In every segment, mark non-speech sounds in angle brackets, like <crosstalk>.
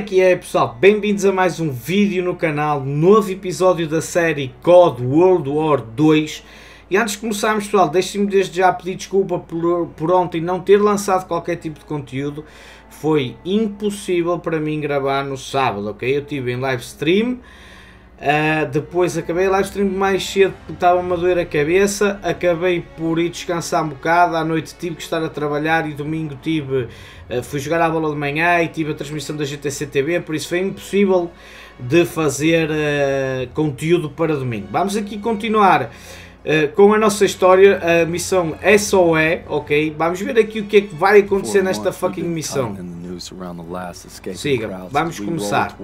É que é pessoal? Bem-vindos a mais um vídeo no canal, novo episódio da série COD World War 2 E antes de começarmos pessoal, deixem-me desde já pedir desculpa por, por ontem não ter lançado qualquer tipo de conteúdo Foi impossível para mim gravar no sábado, ok? Eu estive em live stream Uh, depois acabei a live stream mais cedo porque estava-me a doer a cabeça. Acabei por ir descansar um bocado. À noite tive que estar a trabalhar e domingo tive, uh, fui jogar a bola de manhã e tive a transmissão da GTC TV. Por isso foi impossível de fazer uh, conteúdo para domingo. Vamos aqui continuar. com a nossa história, a missão SOE, ok? Vamos ver aqui o que é que vai acontecer nesta fucking missão. Siga, vamos começar.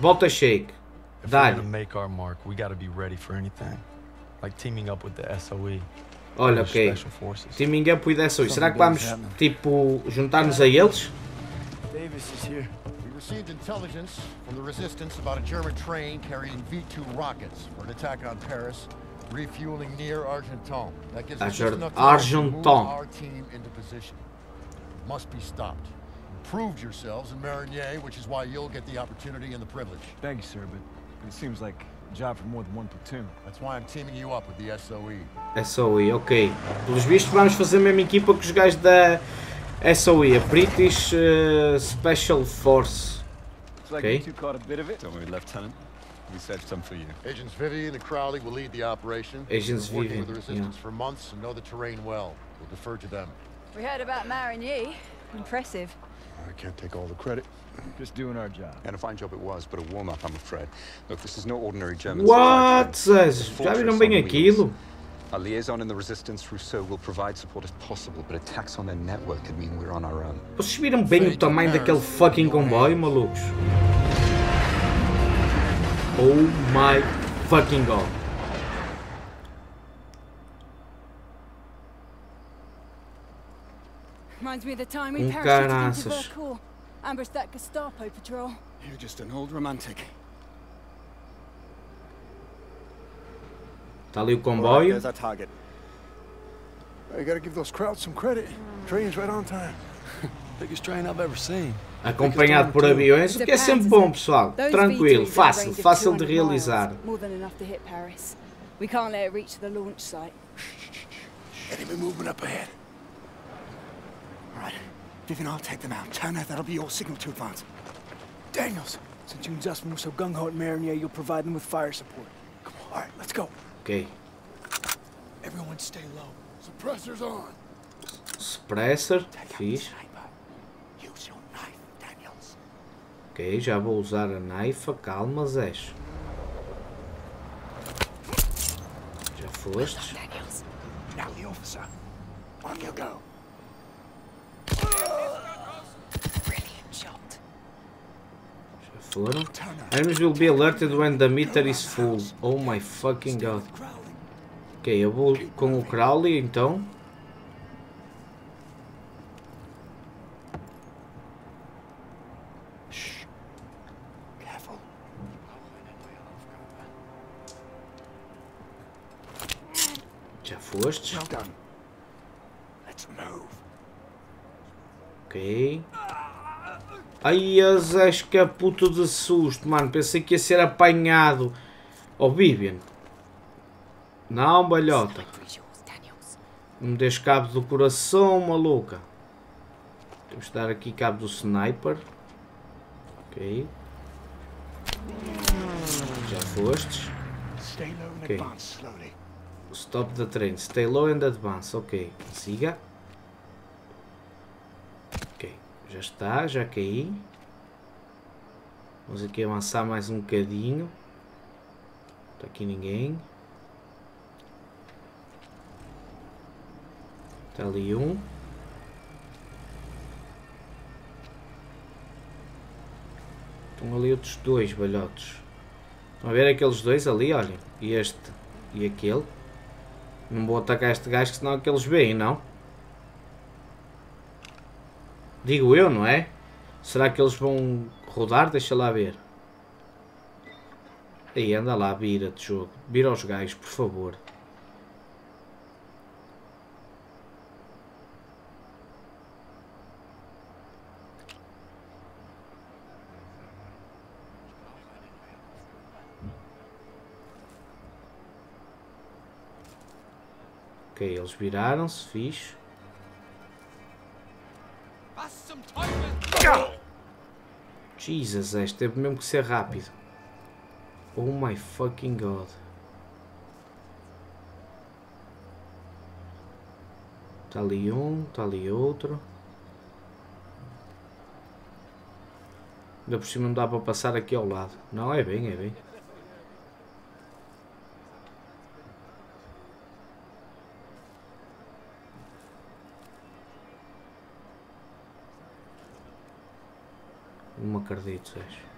Volta shake. If we're gonna make our mark, we gotta be ready for anything. Like teaming up with the SOE. Olha, ok. Teaming up with the SOE. Será que vamos, tipo, juntar-nos a eles? Davis is here. We received intelligence from the resistance about a German train carrying V2 rockets for an attack on Paris, refueling near Argenton. That gives us just enough time to move our team into position. It must be stopped. You proved yourselves in Marigny, which is why you'll get the opportunity and the privilege. Thank you, sir, but It seems like a job for more than one platoon. That's why I'm teaming you up with the SOE. SOE, ok. Pelos vistos vamos fazer a mesma equipa que os gajos da SOE, a British uh, Special Force. Okay. Like you caught a bit of it. Don't worry, Lieutenant. We saved some for you. Agents Vivian and Crowley will lead the operation. Agents Vivian. Working with the resistance yeah. for months and know the terrain well. We'll defer to them. We heard about Marigny. Impressive. I can't take all the credit. Just doing our job. And a fine job it was, but a warm-up, I'm afraid. Look, this is no ordinary German What? Já viram bem aquilo? Our liaison in the resistance, Rousseau, will provide support if possible, but attacks on their network could mean we're on our own. Vocês viram bem o tamanho daquele fucking comboio, malucos? Oh my fucking god. Reminds me of the time we parachuted into Vercors. Ambushed that Gestapo patrol. You're just an old romantic. Tá ali o comboio. There's our target. You gotta give those crowds some credit. Train's right on time. <laughs> Biggest train I've ever seen. Acompanhado por aviões, o que é sempre bom, pessoal. Tranquilo, fácil, fácil de realizar. More than enough to hit Paris. We can't let it reach the launch site. Enemy movement up ahead. Vivian, I'll take them out. China, that'll be your signal to advance. Daniels, since you and Zussman were so gung-ho at Marinier, you'll provide them with fire support. Come on, all right, let's go. Okay. Everyone stay low. Suppressors on. Suppressor, fixe. Use your knife, Daniels. Ok, já vou usar a knife. Calma, Zés. Já foste. Now the officer. On you go. Foram. Enemies will be alerted when the meter is full. Oh my fucking god. Ok, eu vou com o Crowley então. Já foste? Ok. Ai, as que é puto de susto, mano. Pensei que ia ser apanhado. Ó, oh, Vivian. Não, balhota. Não me deixes cabo do coração, maluca. Temos que dar aqui cabo do sniper. Ok. Já fostes. Ok. Stop the train. Stay low and advance. Ok. Siga. Já está, já caí. Vamos aqui avançar mais um bocadinho. Está aqui ninguém. Está ali um. Estão ali outros dois balhotes. Estão a ver aqueles dois ali, olhem. E este e aquele. Não vou atacar este gajo, senão aqueles veem, não? Digo eu, não é? Será que eles vão rodar? Deixa lá ver. Aí, anda lá, vira de jogo. Vira aos gajos, por favor. Ok, eles viraram-se, fixe. Jesus, este teve mesmo que ser rápido. Oh my fucking god. Está ali um, está ali outro. Ainda por cima não dá para passar aqui ao lado. Não, é bem, é bem. Acredito, Sérgio.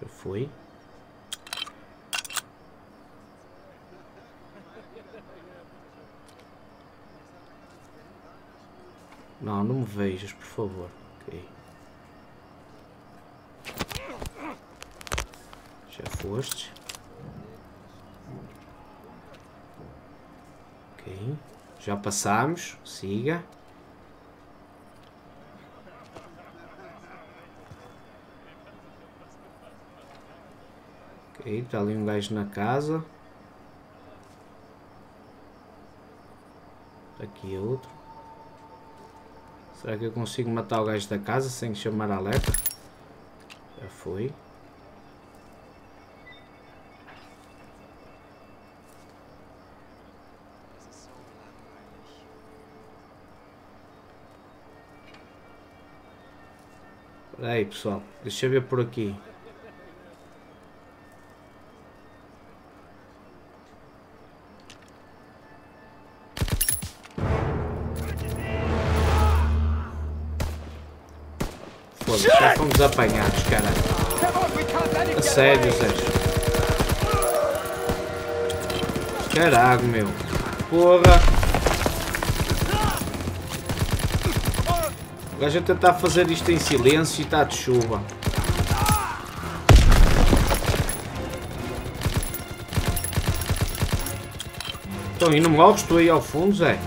Já foi. Não, não me vejas, por favor. Ok. Já foste. Ok. Já passamos. Siga. Ok, está ali um gajo na casa. Aqui outro. Será que eu consigo matar o gajo da casa sem chamar a alerta? Já foi. Aí pessoal, deixa eu ver por aqui. Foda-se, já fomos apanhados, caralho. A sério, Sérgio. Caralho, meu. Porra. O gajo a tentar fazer isto em silêncio e está de chuva. Estão indo logo, estou aí ao fundo, Zé.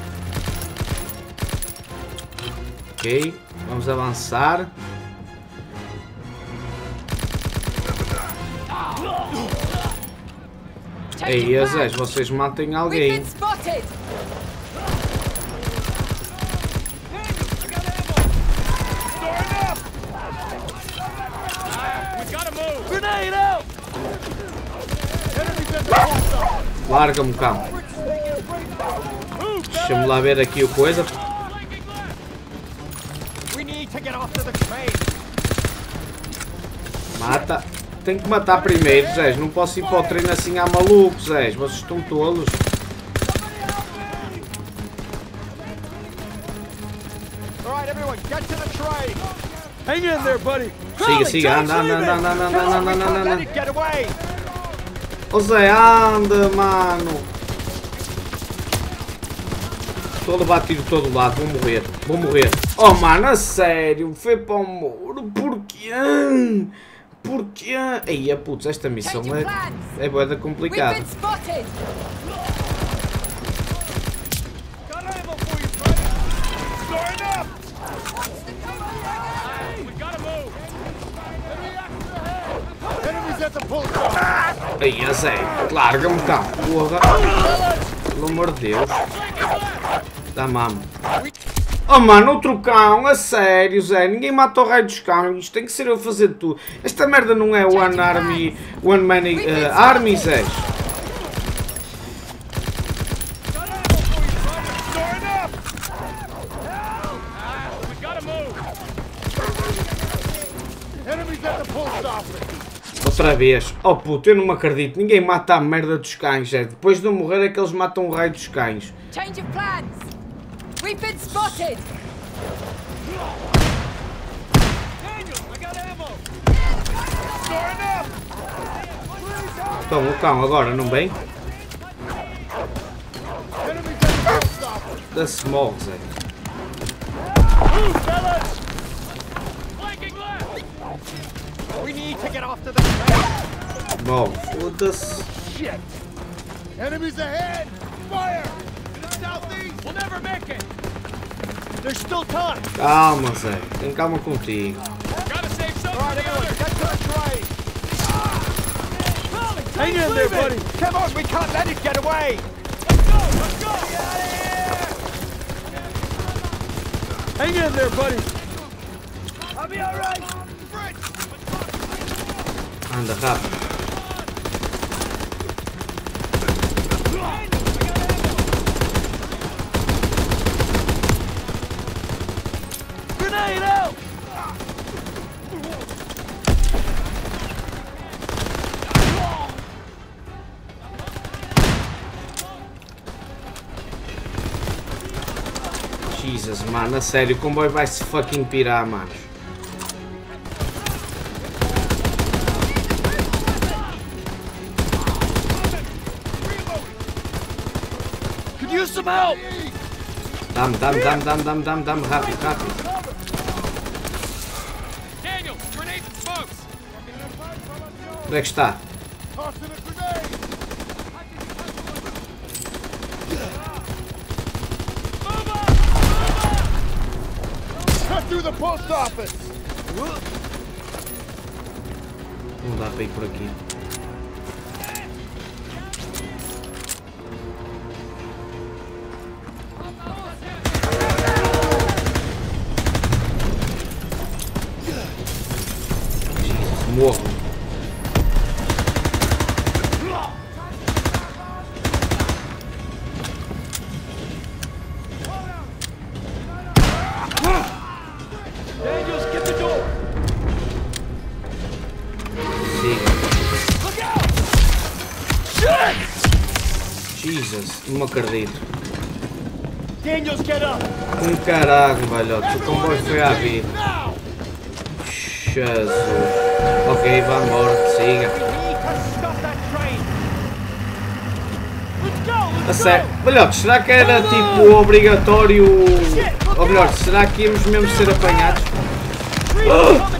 Ok, vamos avançar. Ei, Zé, vocês matem alguém. Larga-me, cão. Deixa-me lá ver aqui o coisa. Mata. Tem que matar primeiro, Zé. Não posso ir para o treino assim a maluco, Zé. Vocês estão tolos. Hang in there, buddy. Siga, siga, anda, anda, anda, anda, anda, anda, anda, anda, anda. Ô Zé, anda, mano. Todo batido todo lado, vou morrer, vou morrer. Oh, mano, a sério, foi para o muro, porquê? Porquê? Aí, putz, esta missão é, é boa complicada. Aí, a Zé, larga-me cá, porra. Pelo amor de Deus. Dá mamo. Oh mano, outro cão, a sério, Zé. Ninguém mata o raio dos cães. Tem que ser eu fazer tudo. Esta merda não é One Army, One Man uh, Army, Zé. Outra vez. Oh puto, eu não me acredito. Ninguém mata a merda dos cães, é. Depois de eu morrer é que eles matam o raio dos cães. Change of plans. We've been spotted. Então, o cão agora, não vem? Da small, Zé. We need to get off to the train. Bom, foda-se. Shit. Enemies ahead. Fire. Southeast. We'll never make it. There's still time. Calma, Zé. Tem calma contigo. Gotta save some right, everyone, get to the train. Hang in there, buddy! Come on, we can't let it get away! Let's go! Let's go! Get out of here! Hang in there, buddy! I'll be alright! Anda, rápido. Grenade out! Jesus, mano, a sério, o comboio vai se fucking pirar, mano. Some help! Dá-me, dá-me, dá-me, dá-me, dá-me, dá-me, dá-me, rápido, rápido. Daniel, grenade smokes! Onde é que está? Tossing a grenade! Cut through the post office! Não dá para ir por aqui. Não me acredito. Um caralho, velhote. O comboio foi à vida. Jesus. Ok, vá embora. Siga. A sério. Velhote, será que era tipo obrigatório. Ou melhor, será que íamos mesmo ser apanhados? Down!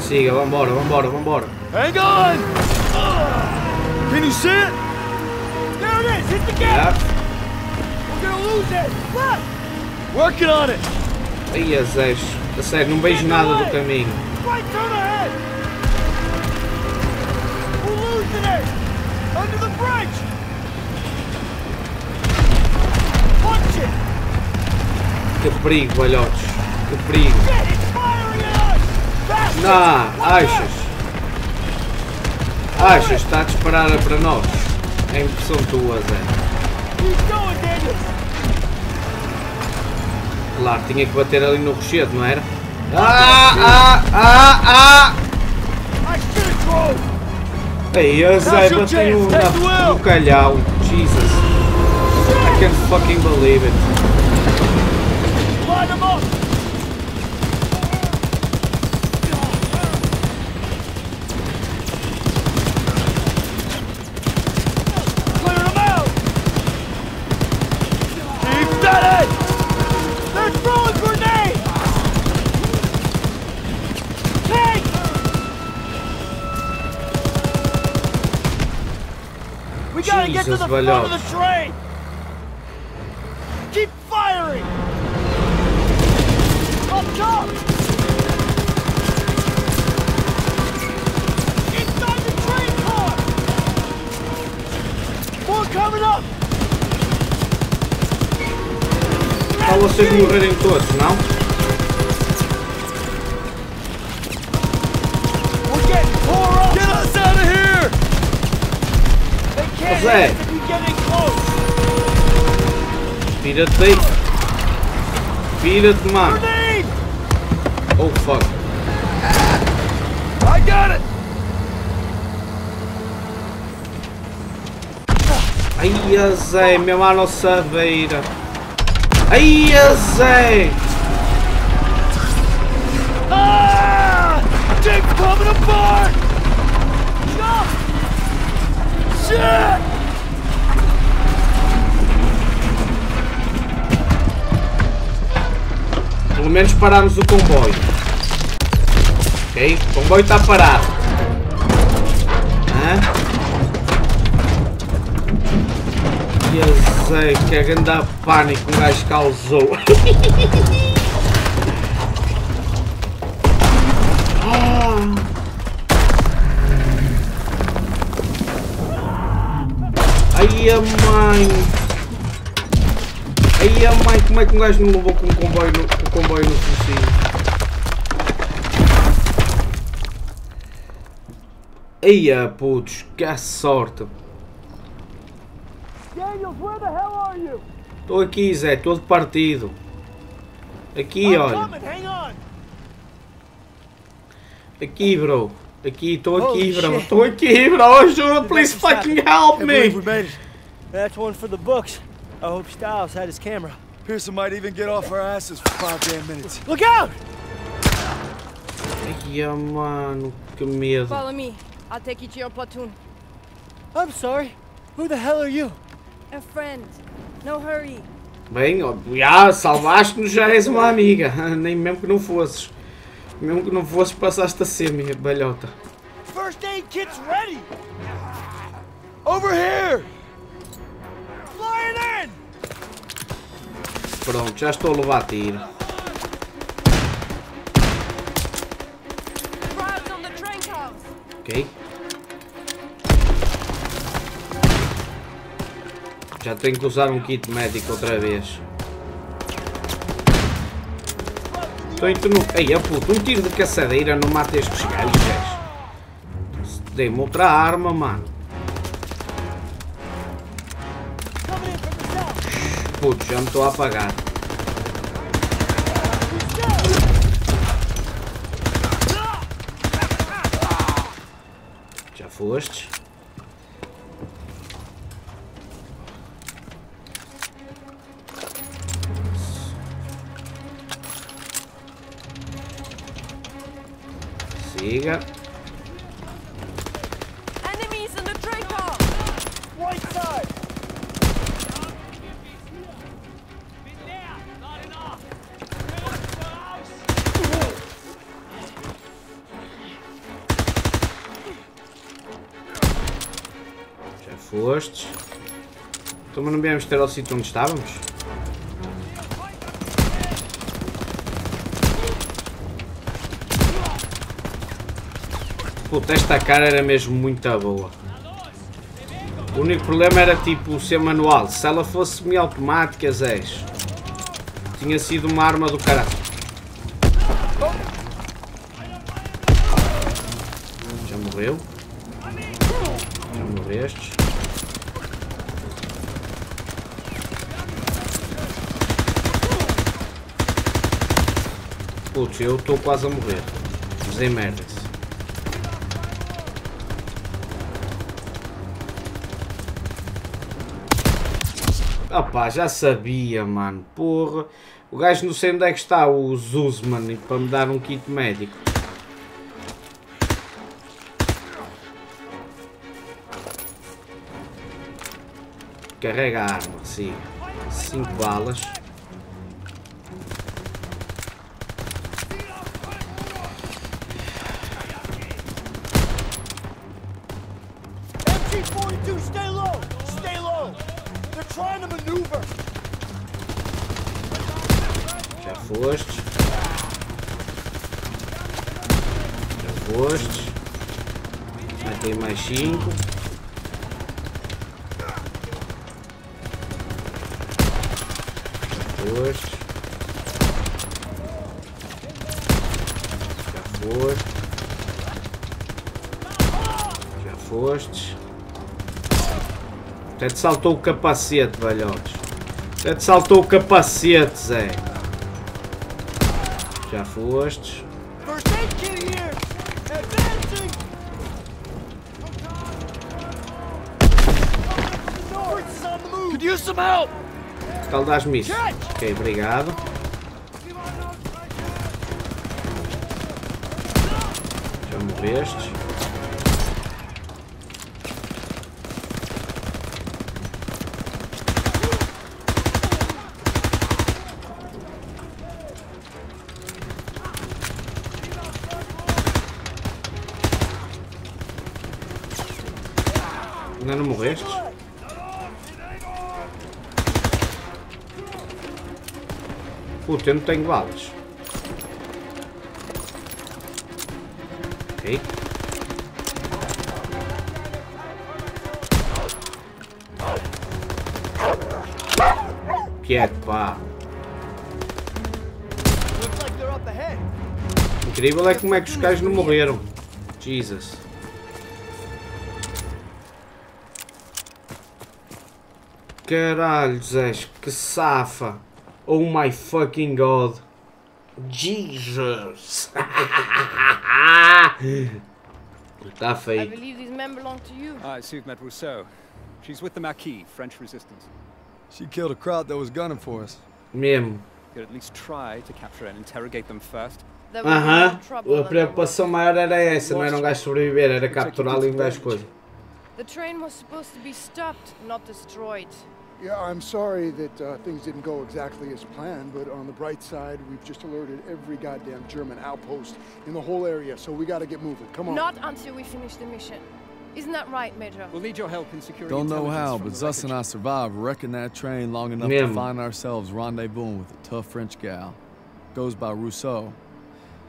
Siga, vambora, vambora, vambora. Hang on! Can you see it? Hit the gate! Já. We're gonna lose it! Left! Working on it! Ai, azés. A sério, não vejo nada do caminho. Right turn ahead! We're losing it! Under the bridge! Punch it! Que perigo, velhotes. Que perigo. Não, achas? Achas? Está a disparar para nós. É impressão tua, Zé. Claro, tinha que bater ali no rochedo, não era? Ah, ah, ah, ah! Ei, Zé bateu na- no calhau. Jesus. I can't fucking believe it. The train! Keep firing! Up top! Inside the train car! More coming up! Para vocês morrerem todos, não? Close! Vira-te daí. Vira-te, mano. Oh, fuck. I got it! Ai, Zé, meu mano sabeira. Ai, a Zé. Ah! Thing's coming apart! Shit! Pelo menos paramos o comboio. Ok? O comboio está parado. Hã? Que azei, que a grande pânico um gajo causou. <laughs> Ah! Ai, a mãe! Ai a mãe, como é que um gajo não levou com o comboio no, com o comboio no focinho? Ai a putos, que sorte! Estou aqui Zé, todo partido. Aqui, olha. Aqui, bro. Aqui, estou aqui, bro. Estou aqui, bro. Ajuda, please fucking help me. That's one for the books. I hope Styles had his camera. Pearson might even get off our asses for five damn minutes. Look out! Ai, ah, mano, que medo. Follow me. I'll take you to your platoon. I'm sorry. Who the hell are you? A friend. No hurry. Bem, já, salvaste-nos, já és uma amiga. <laughs> Nem mesmo que não fosses. Mesmo que não fosses, passaste a ser, minha balhota. First aid kit's ready. Over here. Pronto, já estou a levar tiro. Ok? Já tenho que usar um kit médico outra vez. Então, tu não... Ei, a puto, um tiro de caçadeira não mata estes gajos. Dei-me outra arma, mano. Puto, já me estou a apagar. Já foste? Já fostes. Então mas não viemos ter ao sítio onde estávamos? Puta, esta cara era mesmo muito boa. O único problema era tipo ser manual. Se ela fosse semi-automática, Zés, tinha sido uma arma do caralho. Já morreu? Já morrestes? Putz, eu estou quase a morrer. Usei merdas. Opá, já sabia, mano. Porra. O gajo não sei onde é que está, o Zuzman, para me dar um kit médico. Carrega a arma, sim. 5 balas. MG-42, stay low. Stay low. They're trying to maneuver. Já foste. Já foste. Matei mais 5. Foste. Até te saltou o capacete, velhotes. Até te saltou o capacete, Zé. Já fostes. Caldas-me isso. Ok, obrigado. Já morreste. Puta, eu não tenho balas. Ok. quieto, pá. Incrível é como é que os gajos não morreram. Jesus. Caralho, Zé, que safa. Oh my fucking god. Jesus. <laughs> Tá feio. I believe these men belong to you. I soothe Met Rousseau. She's with the Maquis, French resistance. She killed a crowd that was gunning for us. Mesmo. Could at least try to capture and interrogate them first. Aham. Uh -huh. A preocupação maior era essa, não era um gajo sobreviver, era capturá-lo e um gajo coisa. The train was supposed to be stopped, not destroyed. Yeah, I'm sorry that uh, things didn't go exactly as planned, but on the bright side, we've just alerted every goddamn German outpost in the whole area, so we gotta get moving. Come on. Not until we finish the mission. Isn't that right, Major? We'll need your help in securing Don't know how, but Zus and I survived wrecking that train long enough to find ourselves rendezvousing with a tough French gal. Goes by Rousseau.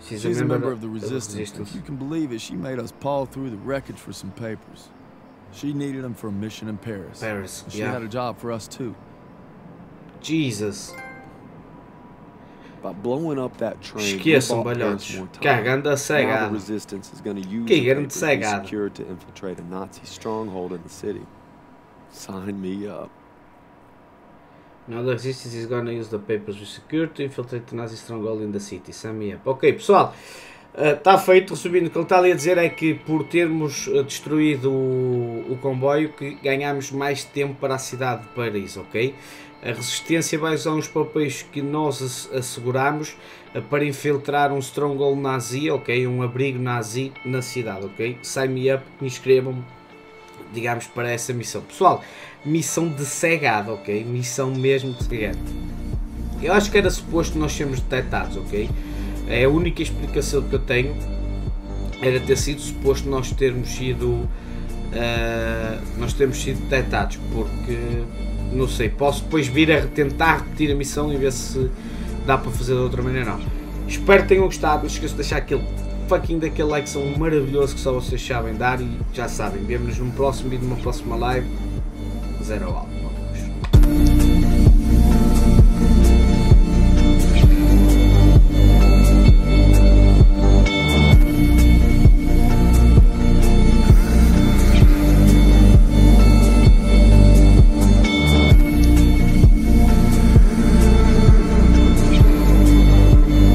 She's, She's a, member a member of the resistance. resistance. If you can believe it, she made us paw through the wreckage for some papers. She needed them for a mission in Paris. Paris, She yeah. had a job for us too. Jesus. By blowing up that train, Esqueçam, we bought more time. Carregando a Now cegada. the resistance is going to use Que the grande papers we cegada. secured to infiltrate a Nazi stronghold in the city. Sign me up. Now the resistance is gonna use the papers we secured to infiltrate the Nazi stronghold in the city. Sign me up. Ok, pessoal. Está feito, resumindo, o que ele está ali a dizer é que por termos uh, destruído o, o comboio que ganhamos mais tempo para a cidade de Paris, ok? A resistência vai usar uns papéis que nós ass- asseguramos uh, para infiltrar um stronghold nazi, ok? Um abrigo nazi na cidade, ok? Sign me up, inscrevam-me, digamos, para essa missão. Pessoal, missão de cegada, ok? Missão mesmo de cegada. Eu acho que era suposto nós sermos detectados, ok? É a única explicação que eu tenho era ter sido suposto nós termos sido ah, nós termos sido detectados porque não sei, posso depois vir a tentar repetir a missão e ver se dá para fazer de outra maneira não. Espero que tenham gostado, não esqueçam de deixar aquele fucking daquele like são maravilhoso que só vocês sabem dar e já sabem, vemo-nos num próximo vídeo, numa próxima live. Zero alma.